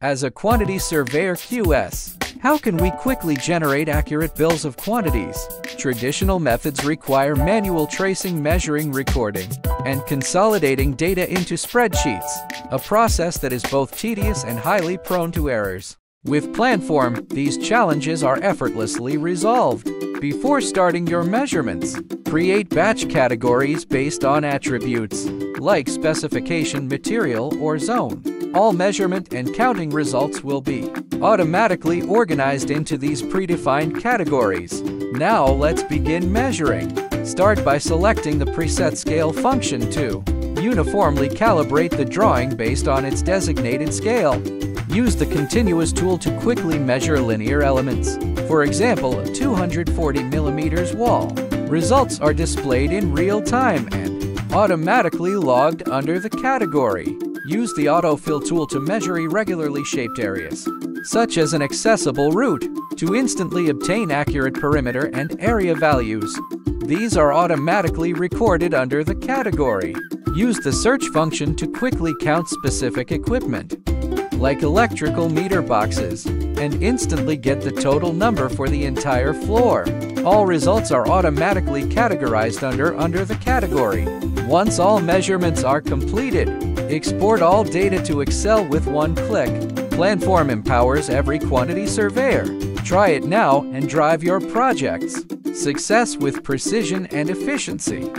As a quantity surveyor QS, how can we quickly generate accurate bills of quantities? Traditional methods require manual tracing, measuring, recording, and consolidating data into spreadsheets, a process that is both tedious and highly prone to errors. With Planform, these challenges are effortlessly resolved. Before starting your measurements, create batch categories based on attributes, like specification, material, or zone. All measurement and counting results will be automatically organized into these predefined categories. Now let's begin measuring. Start by selecting the preset scale function to uniformly calibrate the drawing based on its designated scale. Use the continuous tool to quickly measure linear elements. For example, a 240 millimeters wall. Results are displayed in real time and automatically logged under the category. Use the autofill tool to measure irregularly shaped areas, such as an accessible route, to instantly obtain accurate perimeter and area values. These are automatically recorded under the category. Use the search function to quickly count specific equipment, like electrical meter boxes, and instantly get the total number for the entire floor. All results are automatically categorized under under the category. Once all measurements are completed, export all data to Excel with one click. Planform empowers every quantity surveyor. Try it now and drive your projects. Success with precision and efficiency.